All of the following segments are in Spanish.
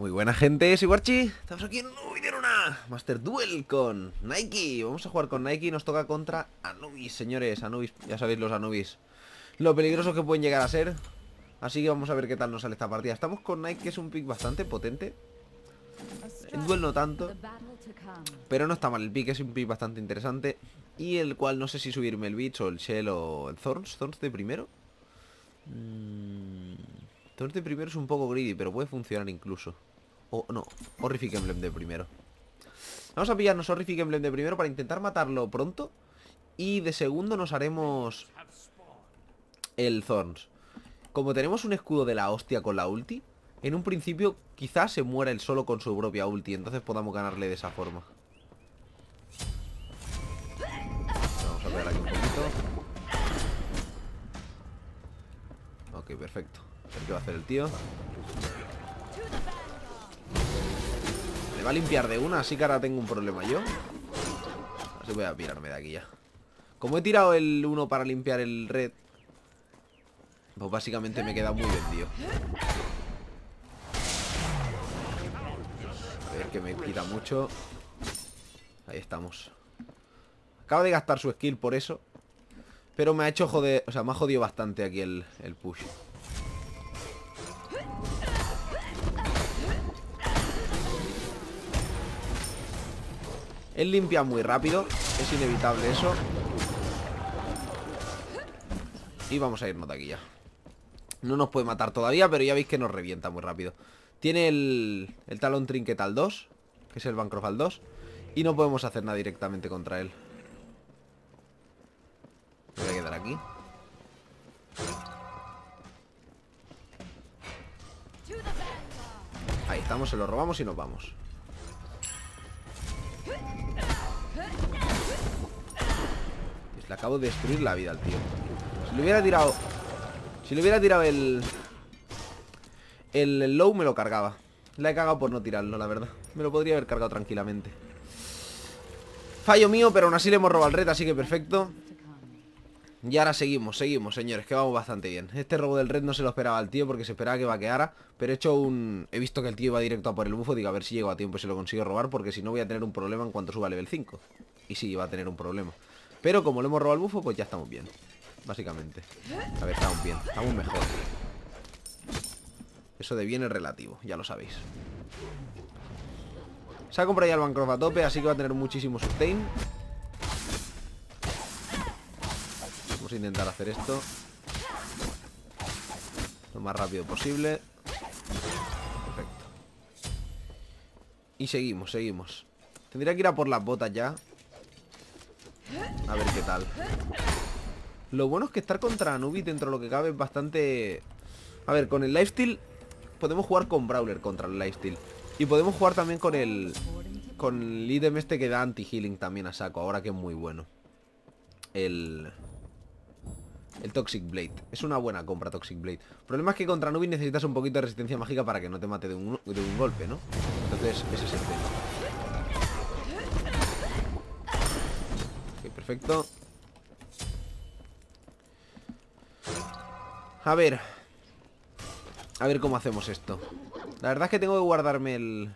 Muy buena gente, soy Warchi Estamos aquí en un video una Master Duel con Nike. Vamos a jugar con Nike nos toca contra Anubis, señores. Anubis, ya sabéis los Anubis. Lo peligrosos que pueden llegar a ser. Así que vamos a ver qué tal nos sale esta partida. Estamos con Nike, que es un pick bastante potente. En duel no tanto Pero no está mal el pick, es un pick bastante interesante. Y el cual no sé si subirme el Beach o el Shell o el Thorns. Thorns de primero. Mmm... Thorns de primero es un poco greedy, pero puede funcionar incluso o no, Horrific Emblem de primero. Vamos a pillarnos Horrific Emblem de primero Para intentar matarlo pronto Y de segundo nos haremos El Thorns. Como tenemos un escudo de la hostia con la ulti En un principio quizás se muera él solo con su propia ulti Entonces podamos ganarle de esa forma. Vamos a ver aquí un poquito. Ok, perfecto. A ver qué va a hacer el tío Me va a limpiar de una, así que ahora tengo un problema yo. Así voy a pirarme de aquí ya. Como he tirado el 1 para limpiar el red Pues básicamente me queda muy vendido. A ver que me quita mucho. Ahí estamos. Acaba de gastar su skill por eso Pero me ha hecho joder O sea, me ha jodido bastante aquí el push Él limpia muy rápido Es inevitable eso. Y vamos a irnos de aquí ya. No nos puede matar todavía Pero ya veis que nos revienta muy rápido. Tiene el, el talón trinket al 2 Que es el Bancroft al 2 Y no podemos hacer nada directamente contra él. Me voy a quedar aquí. Ahí estamos, se lo robamos y nos vamos Le acabo de destruir la vida al tío. Si le hubiera tirado Si le hubiera tirado el El, low me lo cargaba. La he cagado por no tirarlo, la verdad. Me lo podría haber cargado tranquilamente. Fallo mío, pero aún así le hemos robado el red Así que perfecto y ahora seguimos, seguimos, señores, que vamos bastante bien. Este robo del red no se lo esperaba al tío Porque se esperaba que vaqueara Pero he hecho un... He visto que el tío iba directo a por el bufo Digo, a ver si llego a tiempo y se lo consigo robar Porque si no voy a tener un problema en cuanto suba a level 5 Y sí, va a tener un problema. Pero como le hemos robado el bufo, pues ya estamos bien Básicamente. A ver, estamos bien, estamos mejor. Eso de bien es relativo, ya lo sabéis. Se ha comprado ya el Bancroft a tope Así que va a tener muchísimo sustain Vamos a intentar hacer esto. Lo más rápido posible. Perfecto. Y seguimos, seguimos. Tendría que ir a por las botas ya. A ver qué tal. Lo bueno es que estar contra Anubis dentro de lo que cabe es bastante... A ver, con el lifesteal podemos jugar con Brawler contra el lifesteal. Y podemos jugar también con el... Con el ítem este que da anti-healing también a saco Ahora que es muy bueno. El... El Toxic Blade. Es una buena compra Toxic Blade. El problema es que contra Anubis necesitas un poquito de resistencia mágica Para que no te mate de un, golpe, ¿no? Entonces ese es el tema. Perfecto. A ver. A ver cómo hacemos esto. La verdad es que tengo que guardarme el...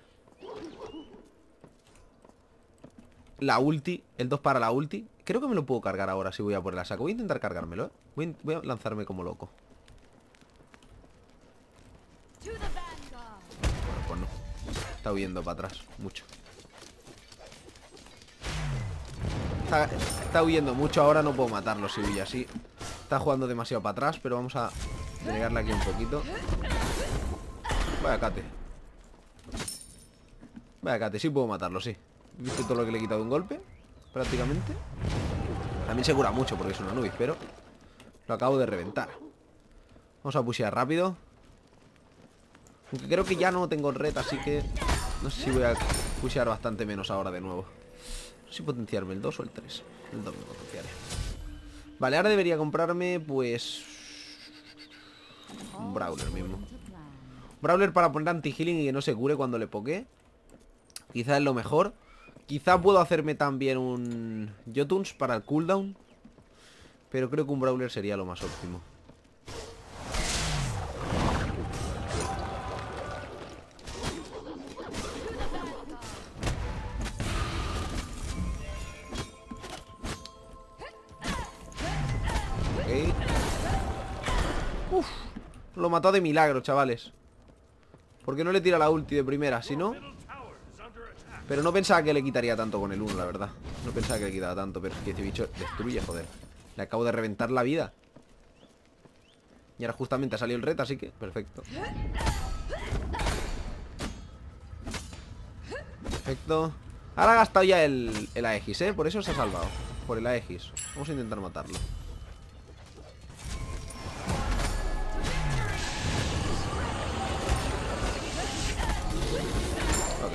La ulti El 2 para la ulti Creo que me lo puedo cargar ahora si voy a por la saco Voy a intentar cargármelo, ¿eh? voy, a lanzarme como loco pues no Está huyendo para atrás Mucho Está, huyendo mucho ahora, no puedo matarlo si huye así. Está jugando demasiado para atrás, pero vamos a negarle aquí un poquito. Vaya cate. Vaya cate, sí puedo matarlo, sí. ¿Viste todo lo que le he quitado de un golpe? Prácticamente. También se cura mucho porque es una nube, pero lo acabo de reventar. Vamos a pushear rápido. Aunque creo que ya no tengo red, así que no sé si voy a pushear bastante menos ahora de nuevo si potenciarme el 2 o el 3. El 2 me potenciaré. Vale, ahora debería comprarme, pues... Un Brawler mismo. Brawler para poner anti-healing y que no se cure cuando le poke. Quizá es lo mejor. Quizá puedo hacerme también un Jotuns para el cooldown. Pero creo que un Brawler sería lo más óptimo. Okay. Uf, lo mató de milagro, chavales. ¿Por qué no le tira la ulti de primera, si no... Pero no pensaba que le quitaría tanto con el 1, la verdad. No pensaba que le quitaba tanto Pero es que este bicho destruye, joder. Le acabo de reventar la vida. Y ahora justamente ha salido el reto, así que perfecto. Perfecto. Ahora ha gastado ya el, el Aegis, ¿eh? Por eso se ha salvado. Por el Aegis. Vamos a intentar matarlo.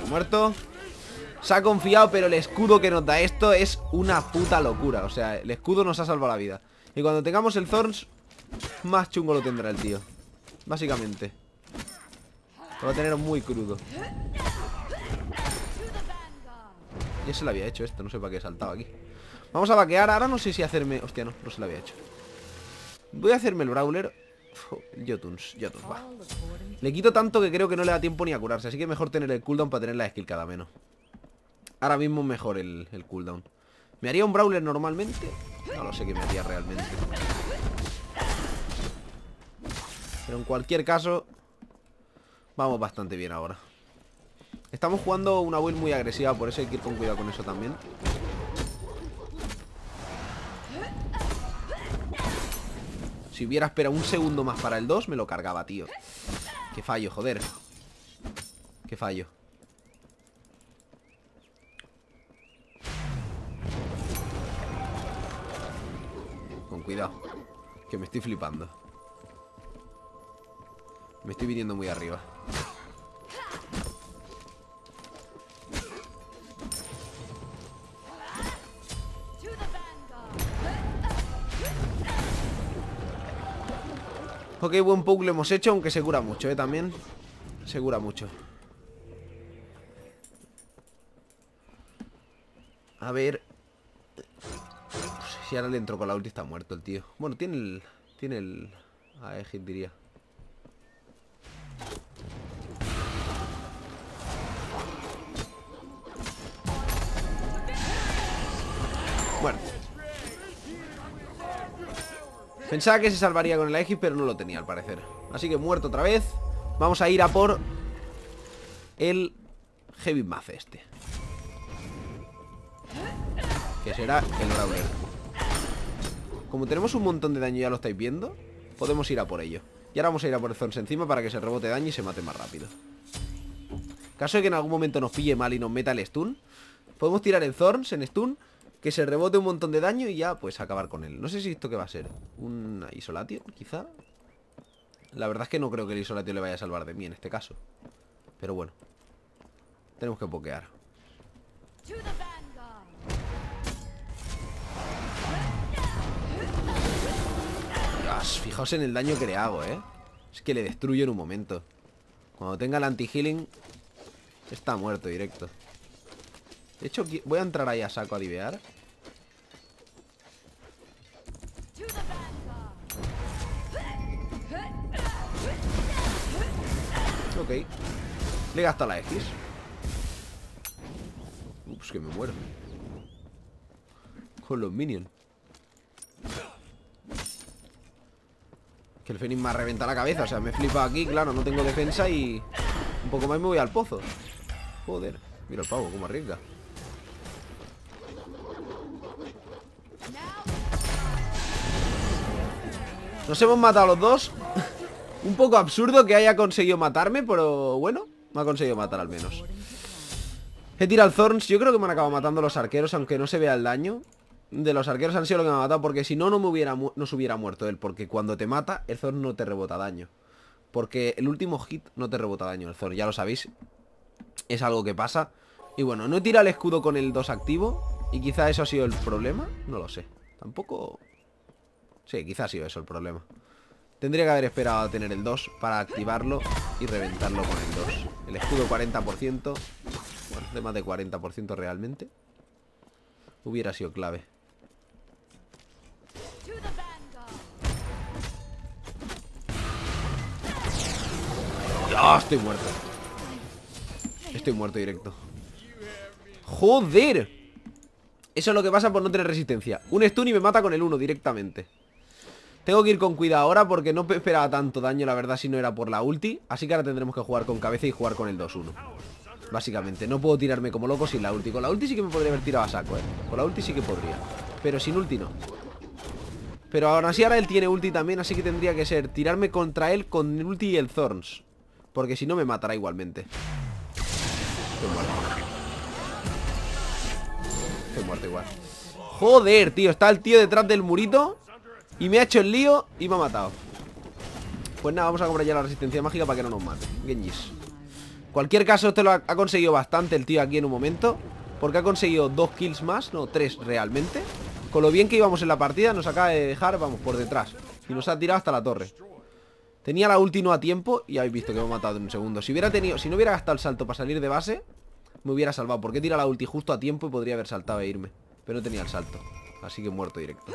Muerto Se ha confiado, pero el escudo que nos da esto es una puta locura. O sea, el escudo nos ha salvado la vida. Y cuando tengamos el Thorns Más chungo lo tendrá el tío. Básicamente. Lo va a tener muy crudo. Ya se lo había hecho esto, no sé para qué he saltado aquí. Vamos a vaquear, ahora no sé si hacerme... Hostia, no, no se lo había hecho. Voy a hacerme el Brawler. Jotuns, Jotuns, va. Le quito tanto que creo que no le da tiempo ni a curarse Así que mejor tener el cooldown para tener la skill cada menos Ahora mismo mejor el, cooldown. ¿Me haría un Brawler normalmente? No lo sé qué me haría realmente. Pero en cualquier caso Vamos bastante bien ahora. Estamos jugando una build muy agresiva Por eso hay que ir con cuidado con eso también. Si hubiera esperado un segundo más para el 2 Me lo cargaba, tío. Qué fallo, joder. Qué fallo cuidado Que me estoy flipando. Me estoy viniendo muy arriba. Ok, buen poke lo hemos hecho, aunque se cura mucho, ¿eh? También. Se cura mucho. A ver Si ahora le entro con la ulti está muerto el tío. Bueno, tiene el... Tiene el... Aegis, diría. Bueno Pensaba que se salvaría con el Aegis, pero no lo tenía al parecer. Así que muerto otra vez. Vamos a ir a por el Heavy Math este. Que será el Brawler Como tenemos un montón de daño, ya lo estáis viendo Podemos ir a por ello. Y ahora vamos a ir a por el Thorns encima para que se rebote daño y se mate más rápido. Caso de que en algún momento nos pille mal y nos meta el stun Podemos tirar el Thorns en stun que se rebote un montón de daño y ya pues acabar con él. No sé si esto qué va a ser ¿Un isolatio quizá? La verdad es que no creo que el isolatio le vaya a salvar de mí en este caso. Pero bueno Tenemos que pokear Fijaos en el daño que le hago, ¿eh? Es que le destruyo en un momento Cuando tenga el anti-healing Está muerto directo de hecho, voy a entrar ahí a saco a divear. Ok. Le he gastado la X. Ups, que me muero. Con los minions. El Fénix me ha reventado la cabeza. O sea, me flipa aquí, claro, no tengo defensa y... Un poco más me voy al pozo. Joder. Mira el pavo, como arriesga. Nos hemos matado los dos Un poco absurdo que haya conseguido matarme Pero bueno, me ha conseguido matar al menos He tirado el Thorns Yo creo que me han acabado matando los arqueros Aunque no se vea el daño De los arqueros han sido lo que me ha matado Porque si no, no, me hubiera no se hubiera muerto él Porque cuando te mata, el Thorn no te rebota daño. Porque el último hit no te rebota daño el Thorn Ya lo sabéis. Es algo que pasa. Y bueno, no he tirado el escudo con el 2 activo Y quizá eso ha sido el problema No lo sé. Tampoco Sí, quizás ha sido eso el problema. Tendría que haber esperado a tener el 2 para activarlo y reventarlo con el 2 El escudo 40% Bueno, de más de 40% realmente Hubiera sido clave ¡Ah! estoy muerto Estoy muerto directo ¡Joder! Eso es lo que pasa por no tener resistencia Un stun y me mata con el 1 directamente Tengo que ir con cuidado ahora porque no esperaba tanto daño, la verdad, si no era por la ulti. Así que ahora tendremos que jugar con cabeza y jugar con el 2-1. Básicamente, no puedo tirarme como loco sin la ulti. Con la ulti sí que me podría haber tirado a saco, eh. Con la ulti sí que podría. Pero sin ulti no. Pero ahora sí, ahora él tiene ulti también, así que tendría que ser tirarme contra él con el ulti y el Thorns. Porque si no me matará igualmente. Estoy muerto. Estoy muerto igual. Joder, tío, está el tío detrás del murito Y me ha hecho el lío y me ha matado Pues nada, vamos a comprar ya la resistencia mágica para que no nos mate Genjis Cualquier caso, esto lo ha, ha conseguido bastante el tío aquí en un momento Porque ha conseguido dos kills más, no, tres realmente Con lo bien que íbamos en la partida Nos acaba de dejar, vamos, por detrás. Y nos ha tirado hasta la torre. Tenía la ulti no a tiempo y habéis visto que me ha matado en un segundo. Si hubiera tenido, si no hubiera gastado el salto para salir de base Me hubiera salvado. Porque tira la ulti justo a tiempo y podría haber saltado e irme. Pero no tenía el salto. Así que muerto directo.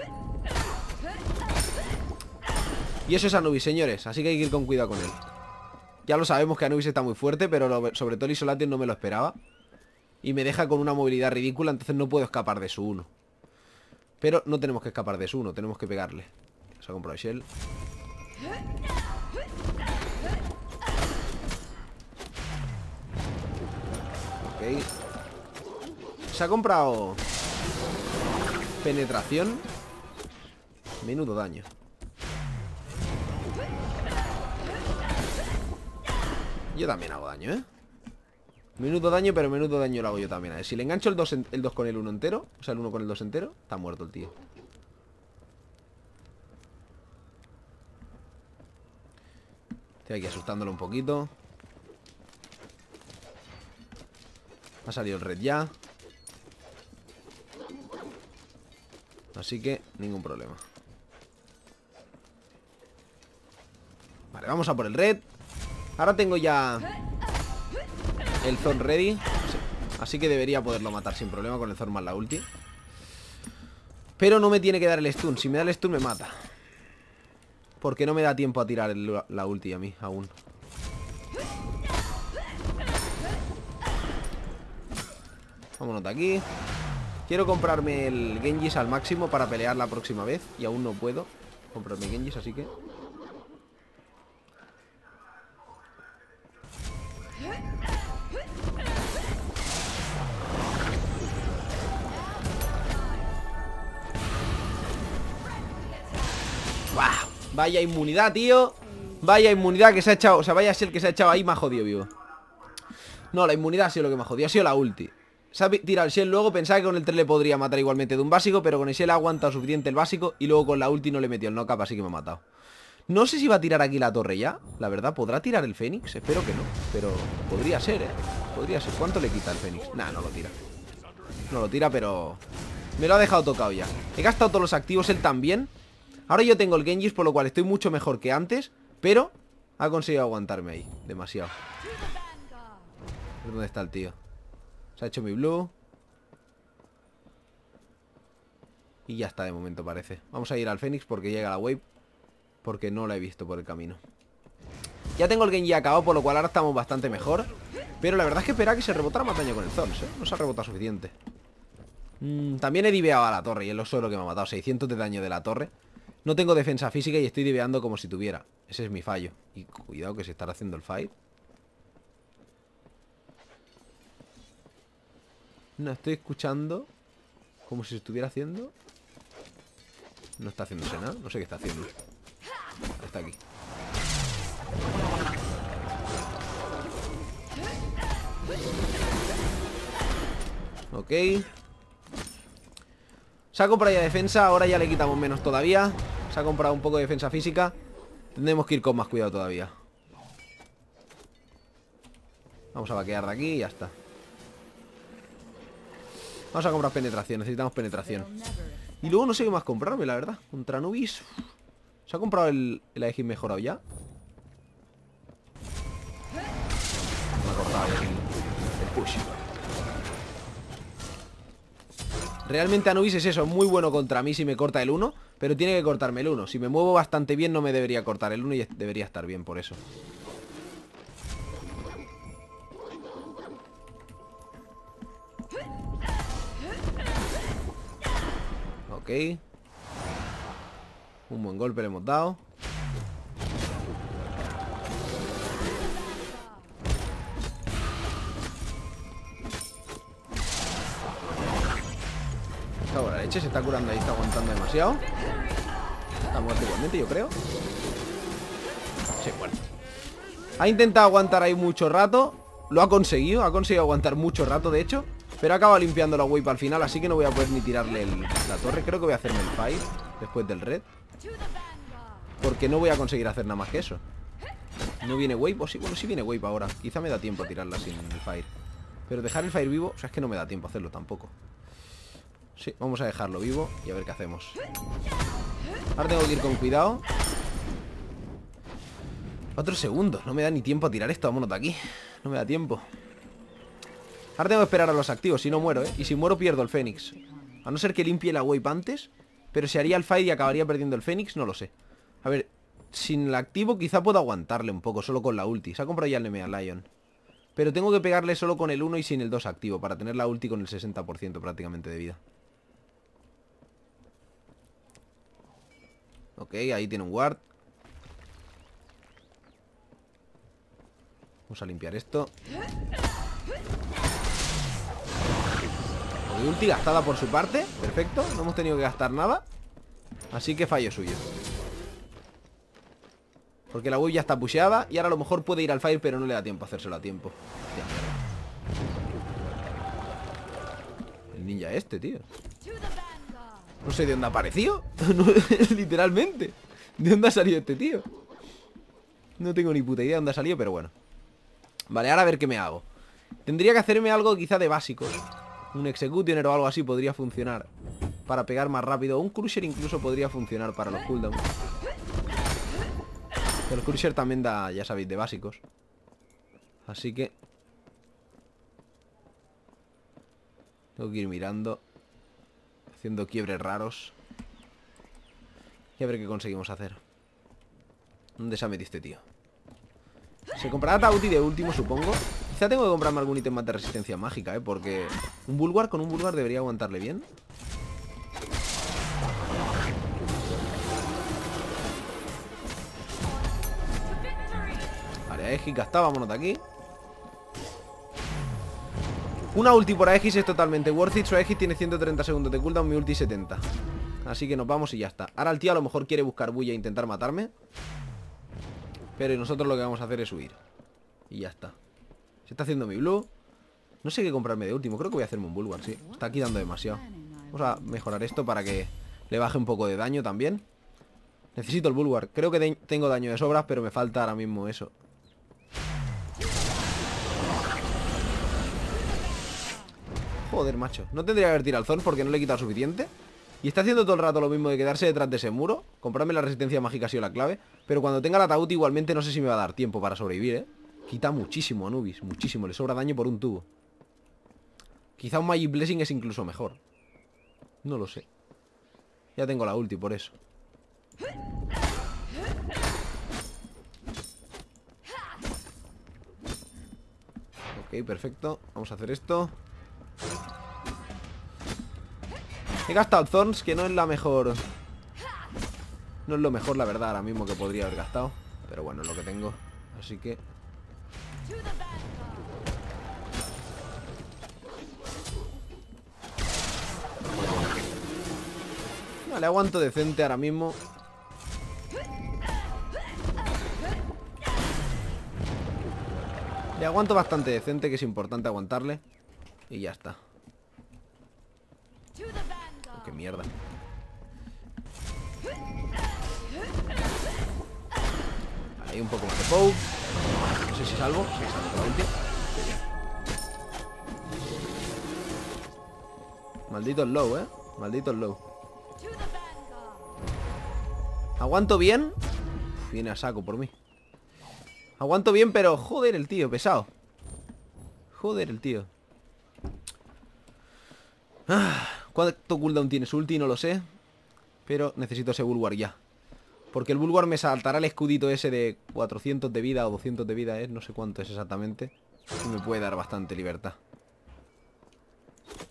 Y eso es Anubis, señores. Así que hay que ir con cuidado con él. Ya lo sabemos que Anubis está muy fuerte Pero sobre todo el no me lo esperaba. Y me deja con una movilidad ridícula Entonces no puedo escapar de su 1 Pero no tenemos que escapar de su 1 Tenemos que pegarle. Se ha comprado Shell. Ok. Se ha comprado Penetración. Menudo daño. Yo también hago daño, ¿eh? Menudo daño, pero menudo daño lo hago yo también. A ver, si le engancho el 2, el 2 con el 1 entero O sea, el 1 con el 2 entero Está muerto el tío. Estoy aquí asustándolo un poquito. Ha salido el red ya. Así que ningún problema. Vale, vamos a por el red. Ahora tengo ya El zone ready. Así que debería poderlo matar sin problema Con el zone más la ulti. Pero no me tiene que dar el stun. Si me da el stun me mata. Porque no me da tiempo a tirar la ulti a mí aún. Vámonos de aquí. Quiero comprarme el Genjis al máximo para pelear la próxima vez Y aún no puedo comprarme Genjis, así que... Vaya inmunidad, tío. Vaya inmunidad que se ha echado O sea, vaya ser que se ha echado ahí ha jodido vivo. No, la inmunidad ha sido lo que me ha jodido Ha sido la ulti. Se ha tirado el Shell luego, pensaba que con el 3 le podría matar igualmente de un básico Pero con el Shell ha aguantado suficiente el básico Y luego con la ulti no le metió el knock-up, así que me ha matado. No sé si va a tirar aquí la torre ya La verdad, ¿podrá tirar el Fénix? Espero que no, pero podría ser, ¿eh? Podría ser, ¿cuánto le quita el Fénix? Nah, no lo tira. No lo tira, pero... Me lo ha dejado tocado ya. He gastado todos los activos, él también Ahora yo tengo el Genjis, por lo cual estoy mucho mejor que antes Pero ha conseguido aguantarme ahí Demasiado. ¿Dónde está el tío? Se ha hecho mi blue. Y ya está de momento parece. Vamos a ir al Fénix porque llega la wave Porque no la he visto por el camino. Ya tengo el Genji acabado Por lo cual ahora estamos bastante mejor. Pero la verdad es que espera que se rebotara más daño con el Zons ¿eh? No se ha rebotado suficiente. Mm, También he diveado a la torre Y es lo solo que me ha matado. 600 de daño de la torre No tengo defensa física y estoy diveando como si tuviera. Ese es mi fallo. Y cuidado que se estará haciendo el fight. No, estoy escuchando Como si estuviera haciendo. No está haciéndose nada. No sé qué está haciendo. Está aquí. Ok. Ha comprado ya defensa. Ahora ya le quitamos menos todavía Se ha comprado un poco de defensa física. Tendremos que ir con más cuidado todavía. Vamos a vaquear de aquí y ya está. Vamos a comprar penetración, necesitamos penetración. Y luego no sé qué más comprarme, la verdad. Contra Nubis ¿Se ha comprado el, el mejorado ya? Realmente Anubis es eso, muy bueno contra mí si me corta el 1 Pero tiene que cortarme el 1 Si me muevo bastante bien no me debería cortar el 1 Y debería estar bien por eso. Ok. Un buen golpe le hemos dado se está curando ahí, está aguantando demasiado. Está muerto igualmente, yo creo. Sí, bueno. Ha intentado aguantar ahí mucho rato. Lo ha conseguido, ha conseguido aguantar mucho rato, de hecho. Pero acaba limpiando la wave al final Así que no voy a poder ni tirarle la torre. Creo que voy a hacerme el fight Después del red. Porque no voy a conseguir hacer nada más que eso. ¿No viene wave? O sí, bueno, sí viene wave ahora. Quizá me da tiempo a tirarla sin el fire. Pero dejar el fire vivo, o sea, es que no me da tiempo a hacerlo tampoco Sí, vamos a dejarlo vivo y a ver qué hacemos. Ahora tengo que ir con cuidado. Otro segundo No me da ni tiempo a tirar esto, vámonos de aquí. No me da tiempo. Ahora tengo que esperar a los activos, si no muero, ¿eh? Y si muero pierdo el Fénix. A no ser que limpie la wave antes Pero si haría el fight y acabaría perdiendo el Fénix, no lo sé. A ver, sin el activo quizá puedo aguantarle un poco Solo con la ulti, se ha comprado ya el Nemea Lion. Pero tengo que pegarle solo con el 1 y sin el 2 activo Para tener la ulti con el 60% prácticamente de vida Ok, ahí tiene un ward. Vamos a limpiar esto. Ulti gastada por su parte. Perfecto, no hemos tenido que gastar nada. Así que fallo suyo. Porque la wave ya está pusheada Y ahora a lo mejor puede ir al fire Pero no le da tiempo a hacérselo a tiempo. El ninja este, tío no sé de dónde ha aparecido. Literalmente. ¿De dónde ha salido este tío? No tengo ni puta idea de dónde ha salido, pero bueno. Vale, ahora a ver qué me hago. Tendría que hacerme algo quizá de básicos Un Executioner o algo así podría funcionar Para pegar más rápido. Un Crusher incluso podría funcionar para los cooldowns. El Crusher también da, ya sabéis, de básicos. Así que Tengo que ir mirando Haciendo quiebres raros. Y a ver qué conseguimos hacer. ¿Dónde se ha metido este tío? Se comprará Tauti de último, supongo. Quizá tengo que comprarme algún ítem más de resistencia mágica, ¿eh? Porque un Bulwark con un Bulwark debería aguantarle bien. Vale, Aegis gastado, vámonos de aquí una ulti por Aegis es totalmente worth it. Su Aegis tiene 130 segundos de cooldown, mi ulti 70 Así que nos vamos y ya está. Ahora el tío a lo mejor quiere buscar bulla e intentar matarme. Pero nosotros lo que vamos a hacer es huir Y ya está. Se está haciendo mi blue. No sé qué comprarme de último, creo que voy a hacerme un bulwark, sí. Está aquí dando demasiado. Vamos a mejorar esto para que le baje un poco de daño también. Necesito el bulwark Creo que tengo daño de sobras, pero me falta ahora mismo eso Joder, macho. No tendría que haber tirado al Zorn porque no le he quitado suficiente. Y está haciendo todo el rato lo mismo de quedarse detrás de ese muro. Comprarme la resistencia mágica ha sido la clave. Pero cuando tenga el ataúd igualmente no sé si me va a dar tiempo para sobrevivir, ¿eh? Quita muchísimo a Anubis, muchísimo. Le sobra daño por un tubo. Quizá un Magic Blessing es incluso mejor. No lo sé. Ya tengo la ulti por eso. Ok, perfecto. Vamos a hacer esto He gastado Thorns, que no es la mejor... No es lo mejor, la verdad, ahora mismo que podría haber gastado. Pero bueno, es lo que tengo. Así que... No, le aguanto decente ahora mismo. Le aguanto bastante decente, que es importante aguantarle. Y ya está. Oh, qué mierda. Ahí un poco más de poke. No sé si salvo. Sí, salvo. Maldito el low, eh. Maldito el low. Aguanto bien. viene a saco por mí. Aguanto bien, pero joder el tío, pesado. Joder el tío. Ah, ¿Cuánto cooldown tiene su ulti? No lo sé Pero necesito ese Bulwark ya Porque el Bulwark me saltará el escudito ese de 400 de vida o 200 de vida es No sé cuánto es exactamente Y me puede dar bastante libertad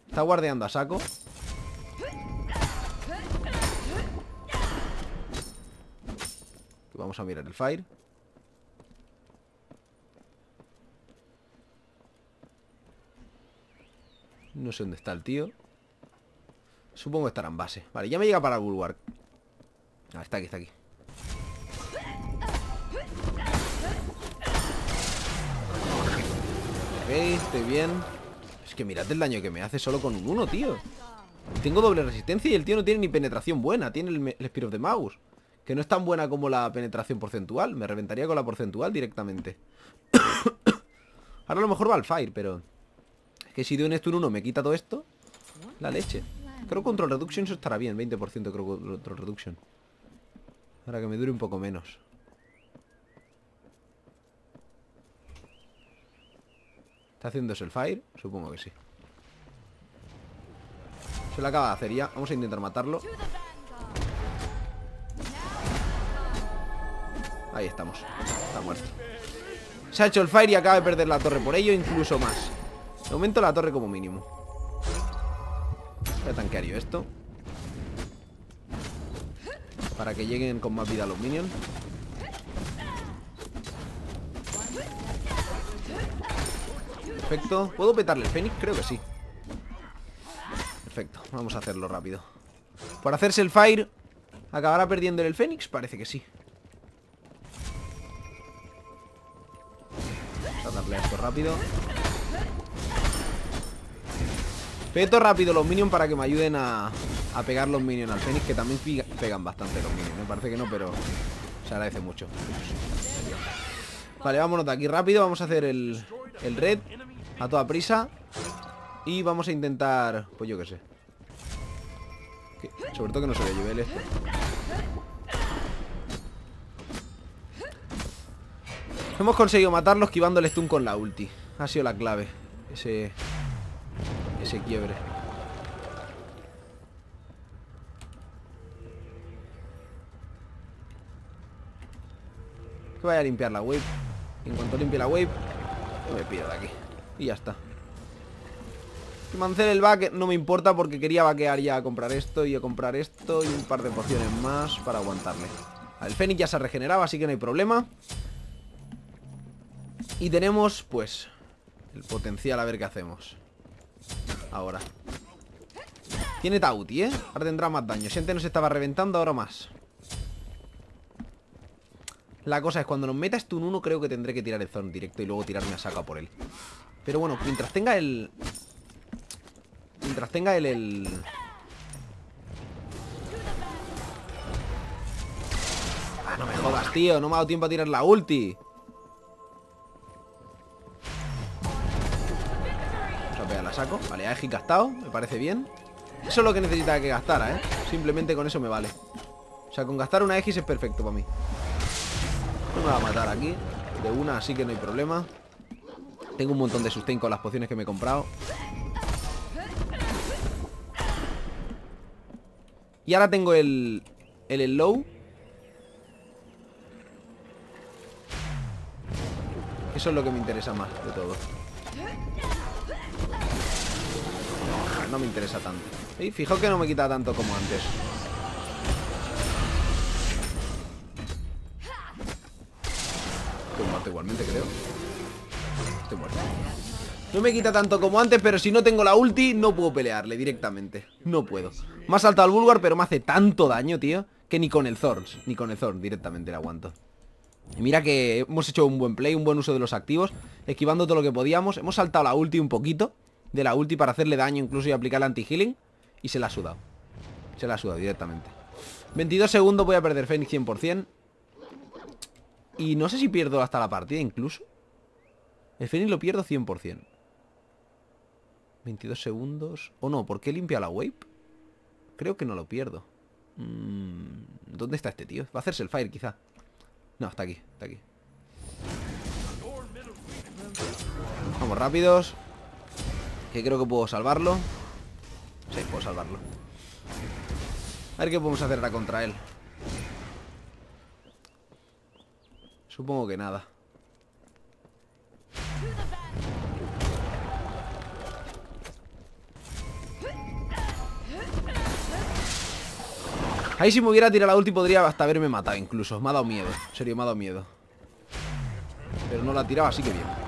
Está guardeando a saco Vamos a mirar el Fire. No sé dónde está el tío. Supongo que estará en base. Vale, ya me llega para Bulwark. Ah, está aquí, está aquí. Ok, estoy bien. Es que mirad el daño que me hace solo con un 1, tío. Tengo doble resistencia y el tío no tiene ni penetración buena. Tiene el, el Spear of the Mouse. Que no es tan buena como la penetración porcentual. Me reventaría con la porcentual directamente. Ahora a lo mejor va al Fire, pero... Que si de un stun 1 me quita todo esto... La leche. Creo Control Reduction eso estará bien. 20% creo Control Reduction. Para que me dure un poco menos. ¿Está haciéndose el fire? Supongo que sí. Se lo acaba de hacer ya. Vamos a intentar matarlo. Ahí estamos. Está muerto. Se ha hecho el fire y acaba de perder la torre por ello, incluso más. De momento la torre como mínimo. Voy a tanquear yo esto. Para que lleguen con más vida los minions. Perfecto. ¿Puedo petarle el Fénix? Creo que sí. Perfecto. Vamos a hacerlo rápido. Por hacerse el Fire, ¿acabará perdiendo el Fénix? Parece que sí. Vamos a darle esto rápido. Peto rápido los minions para que me ayuden a, a pegar los minions al Fénix, que también pegan bastante los minions. Me parece que no, pero se agradece mucho. Vale, vámonos de aquí rápido. Vamos a hacer el, el red a toda prisa. Y vamos a intentar... Pues yo qué sé. Sobre todo que no se ve nivel esto. Hemos conseguido matarlo esquivando el stun con la ulti. Ha sido la clave. Ese... Ese quiebre. Que vaya a limpiar la wave. En cuanto limpie la wave, me pido de aquí. Y ya está. Que mancel el back no me importa porque quería vaquear ya a comprar esto y a comprar esto y un par de pociones más para aguantarle. El Fénix ya se ha regenerado, así que no hay problema. Y tenemos, pues, el potencial a ver qué hacemos. Ahora. Tiene Tauti, ¿eh? Ahora tendrá más daño. Si antes nos estaba reventando, ahora más. La cosa es, cuando nos meta stun 1 creo que tendré que tirar el zone directo y luego tirarme a saca por él. Pero bueno, mientras tenga el... Mientras tenga el... el... Ah, no me jodas, tío. No me ha dado tiempo a tirar la ulti. Saco. Vale, Aegis gastado. Me parece bien. Eso es lo que necesitaba que gastara, ¿eh? Simplemente con eso me vale. O sea, con gastar una Aegis es perfecto para mí. No me va a matar aquí De una, así que no hay problema Tengo un montón de sustain con las pociones que me he comprado Y ahora tengo el El low Eso es lo que me interesa más de todo No me interesa tanto. ¿Sí? Fijo que no me quita tanto como antes. Igualmente, creo. Estoy muerto. No me quita tanto como antes, pero si no tengo la ulti No puedo pelearle directamente. No puedo. Me ha saltado el Bulgar, pero me hace tanto daño, tío Que ni con el Thorns Ni con el Thorn directamente le aguanto. Y mira que hemos hecho un buen play, un buen uso de los activos Esquivando todo lo que podíamos. Hemos saltado la ulti un poquito De la ulti para hacerle daño incluso y aplicar anti-healing Y se la ha sudado Se la ha sudado directamente 22 segundos voy a perder Fénix 100% y no sé si pierdo hasta la partida incluso. El Fénix lo pierdo 100%. 22 segundos. O no, ¿por qué limpia la wave? Creo que no lo pierdo. Mm, ¿Dónde está este tío? Va a hacerse el fire quizá. No, está aquí, está aquí. Vamos rápidos. Que creo que puedo salvarlo. Sí, puedo salvarlo. A ver qué podemos hacer ahora contra él. Supongo que nada. Ahí si me hubiera tirado la ulti podría hasta haberme matado incluso. Me ha dado miedo. En serio, me ha dado miedo. Pero no la ha tirado, así que bien.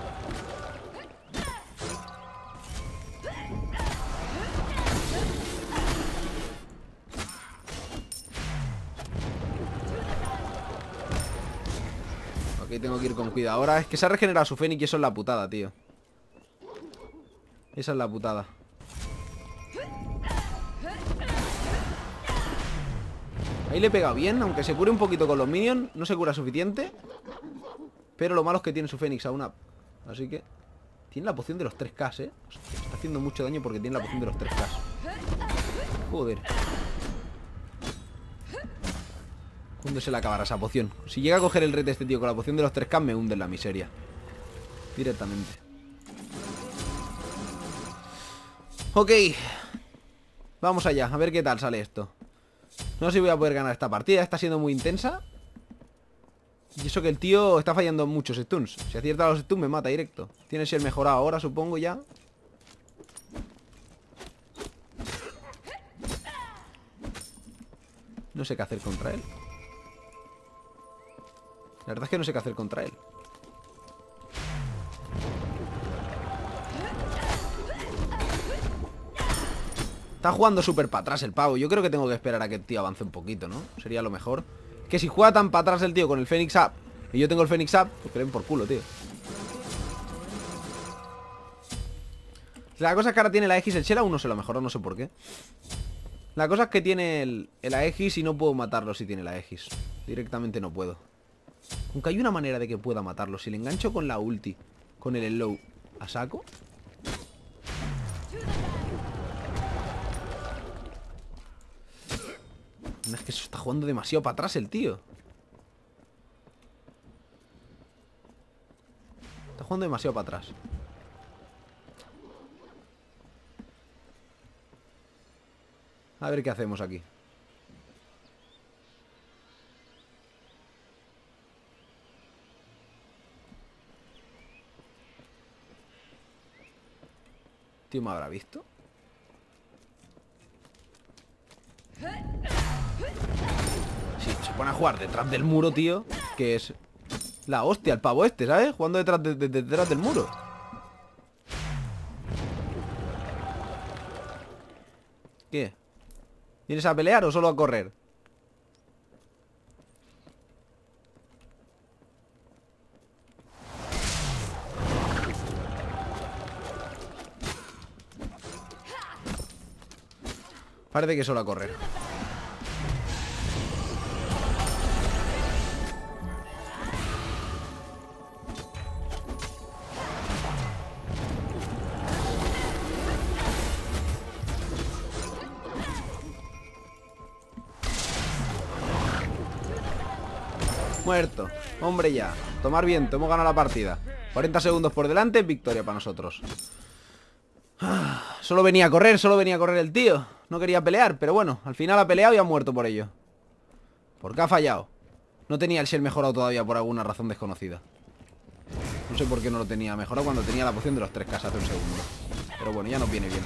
Que ir con cuidado. Ahora es que se ha regenerado su Fénix y eso es la putada, tío. Esa es la putada. Ahí le he pegado bien, aunque se cure un poquito con los minions No se cura suficiente Pero lo malo es que tiene su Fénix aún Así que... Tiene la poción de los 3K, ¿eh? está haciendo mucho daño porque tiene la poción de los 3K Joder ¿Cuándo se le acabará esa poción? Si llega a coger el red este tío con la poción de los 3K Me hunde en la miseria. Directamente. Ok. Vamos allá, a ver qué tal sale esto. No sé si voy a poder ganar esta partida Está siendo muy intensa. Y eso que el tío está fallando muchos stuns. Si acierta los stuns me mata directo. Tiene que ser mejorado ahora supongo ya. No sé qué hacer contra él La verdad es que no sé qué hacer contra él Está jugando súper para atrás el pavo. Yo creo que tengo que esperar a que el tío avance un poquito, ¿no? Sería lo mejor. Que si juega tan para atrás el tío con el Phoenix Up y yo tengo el Phoenix Up, pues creen por culo, tío. La cosa es que ahora tiene la Aegis el Shell, aún no se lo mejoró, no sé por qué. La cosa es que tiene el, el Aegis y no puedo matarlo si tiene la Aegis. Directamente no puedo. Aunque hay una manera de que pueda matarlo. Si le engancho con la ulti, con el slow a saco, Es que se está jugando demasiado para atrás el tío. Está jugando demasiado para atrás. A ver qué hacemos aquí. Tío, ¿me habrá visto? Sí, se pone a jugar detrás del muro, tío Que es la hostia, el pavo este, ¿sabes? Jugando detrás, detrás del muro ¿Qué? ¿Vienes a pelear o solo a correr? Parece que solo a correr Muerto. Hombre ya. Tomar viento. Hemos ganado la partida. 40 segundos por delante. Victoria para nosotros. solo venía a correr. Solo venía a correr el tío. No quería pelear. Pero bueno. Al final ha peleado y ha muerto por ello. Porque ha fallado. No tenía el shell mejorado todavía por alguna razón desconocida. No sé por qué no lo tenía mejorado cuando tenía la poción de los tres casas hace un segundo. Pero bueno, ya nos viene bien.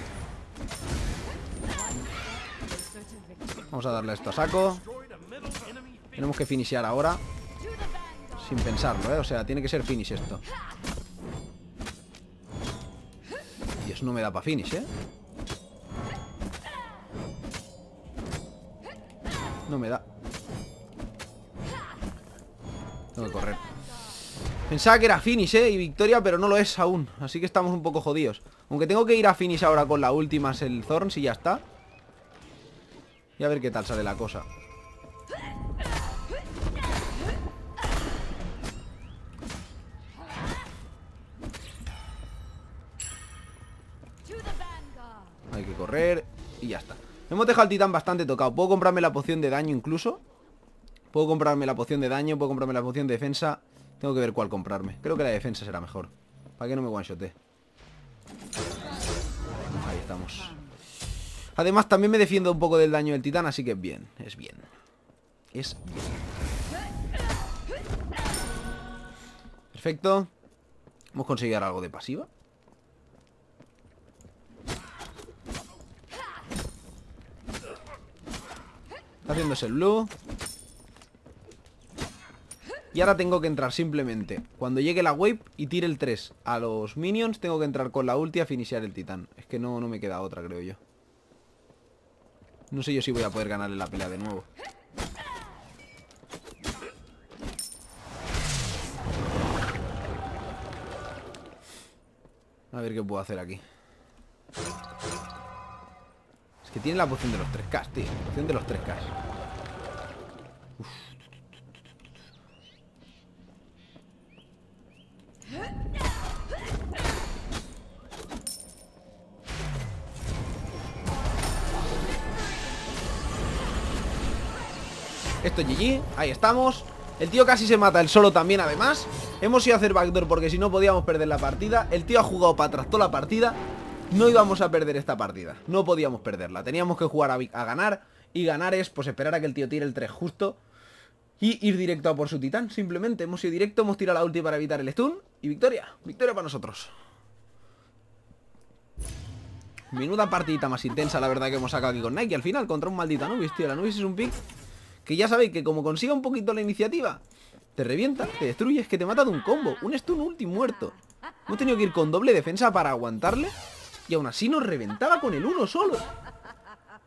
Vamos a darle esto a saco. Tenemos que finishar ahora. Sin pensarlo, ¿eh? O sea, tiene que ser finish esto eso no me da para finish, ¿eh? No me da. Tengo que correr. Pensaba que era finish, ¿eh? Y victoria, pero no lo es aún. Así que estamos un poco jodidos. Aunque tengo que ir a finish ahora con la última Es el Thorns y ya está. Y a ver qué tal sale la cosa. Hay que correr y ya está Hemos dejado al titán bastante tocado. Puedo comprarme la poción de daño incluso Puedo comprarme la poción de daño Puedo comprarme la poción de defensa Tengo que ver cuál comprarme. Creo que la defensa será mejor. Para que no me one -shote. Ahí estamos. Además también me defiendo un poco del daño del titán Así que es bien, es bien. Es bien. Perfecto. Hemos conseguido algo de pasiva Está haciéndose el blue. Y ahora tengo que entrar simplemente. Cuando llegue la wave y tire el 3 A los minions tengo que entrar con la ulti a finishar el titán. Es que no, no me queda otra creo yo. No sé yo si voy a poder ganarle la pelea de nuevo. A ver qué puedo hacer aquí Que tiene la poción de los 3K, tío. Poción de los 3K Esto es GG, ahí estamos. El tío casi se mata el solo también además. Hemos ido a hacer backdoor porque si no podíamos perder la partida. El tío ha jugado para atrás toda la partida No íbamos a perder esta partida. No podíamos perderla, teníamos que jugar a, ganar Y ganar es pues esperar a que el tío tire el 3 justo y ir directo a por su titán, simplemente. Hemos ido directo, hemos tirado la ulti para evitar el stun Y victoria, victoria para nosotros. Menuda partidita más intensa la verdad que hemos sacado aquí con Nike Al final contra un maldito Anubis, tío. El Anubis es un pick que ya sabéis que como consiga un poquito la iniciativa Te revienta, te destruye, es que te mata de un combo Un stun ulti muerto. Hemos tenido que ir con doble defensa para aguantarle Y aún así nos reventaba con el uno solo.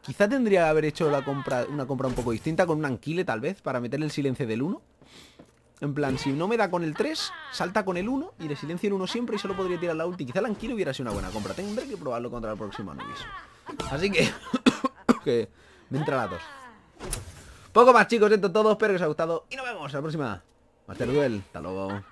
Quizá tendría que haber hecho la compra, una compra un poco distinta Con un anquile tal vez Para meterle el silencio del 1 En plan, si no me da con el 3 Salta con el 1 y le silencio el 1 siempre Y solo podría tirar la ulti. Quizá el anquile hubiera sido una buena compra. Tendré que probarlo contra el próximo Anubis. Así que... que me entra la tos. Poco más chicos, esto todo, espero que os haya gustado y nos vemos en la próxima. Master Duel, hasta luego.